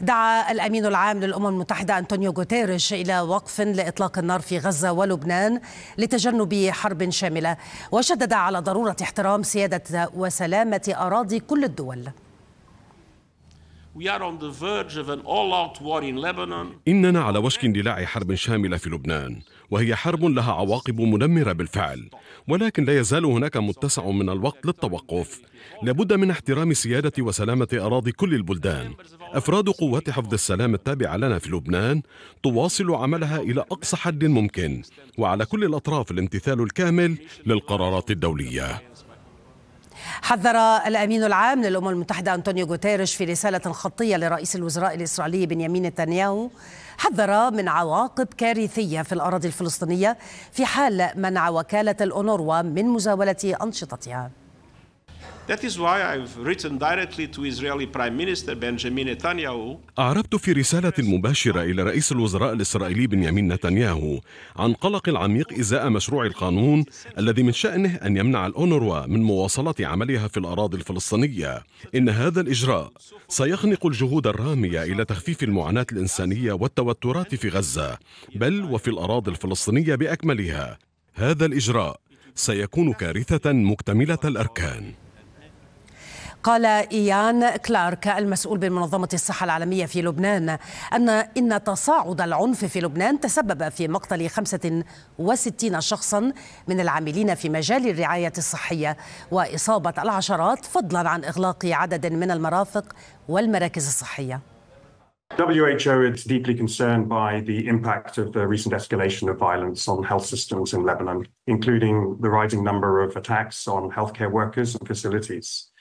دعا الأمين العام للأمم المتحدة أنطونيو غوتيريش إلى وقف لإطلاق النار في غزة ولبنان لتجنب حرب شاملة. وشدد على ضرورة احترام سيادة وسلامة أراضي كل الدول. إننا على وشك اندلاع حرب شاملة في لبنان وهي حرب لها عواقب مدمرة بالفعل ولكن لا يزال هناك متسع من الوقت للتوقف. لابد من احترام سيادة وسلامة أراضي كل البلدان. أفراد قوات حفظ السلام التابعة لنا في لبنان تواصل عملها إلى أقصى حد ممكن وعلى كل الأطراف الامتثال الكامل للقرارات الدولية. حذر الأمين العام للأمم المتحدة أنطونيو غوتيريش في رسالة خطية لرئيس الوزراء الإسرائيلي بنيامين نتنياهو. حذر من عواقب كارثية في الأراضي الفلسطينية في حال منع وكالة الأونروا من مزاولة أنشطتها. That is why I've written directly to Israeli Prime Minister Benjamin Netanyahu. أعربت في رسالة مباشرة إلى رئيس الوزراء الإسرائيلي بنيامين نتنياهو عن قلق العميق إزاء مشروع القانون الذي من شأنه أن يمنع الأونروا من مواصلة عملها في الأراضي الفلسطينية. إن هذا الإجراء سيخنق الجهود الرامية إلى تخفيف المعاناة الإنسانية والتوترات في غزة بل وفي الأراضي الفلسطينية بأكملها. هذا الإجراء سيكون كارثة مكتملة الأركان. قال إيان كلارك المسؤول بمنظمة الصحة العالمية في لبنان أن إن تصاعد العنف في لبنان تسبب في مقتل 65 شخصا من العاملين في مجال الرعاية الصحية وإصابة العشرات فضلا عن إغلاق عدد من المرافق والمراكز الصحية WHO is deeply concerned by the impact of the recent escalation of violence on health systems in Lebanon, including the rising number of attacks on healthcare workers and facilities.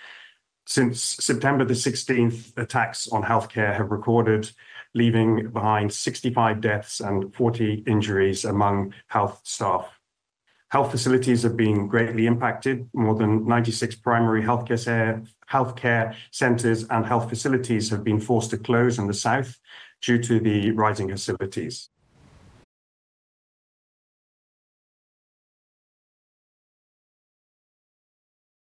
Since September the 16th, attacks on healthcare have recorded, leaving behind 65 deaths and 40 injuries among health staff. Health facilities have been greatly impacted. More than 96 primary healthcare, centres and health facilities have been forced to close in the south due to the rising hostilities.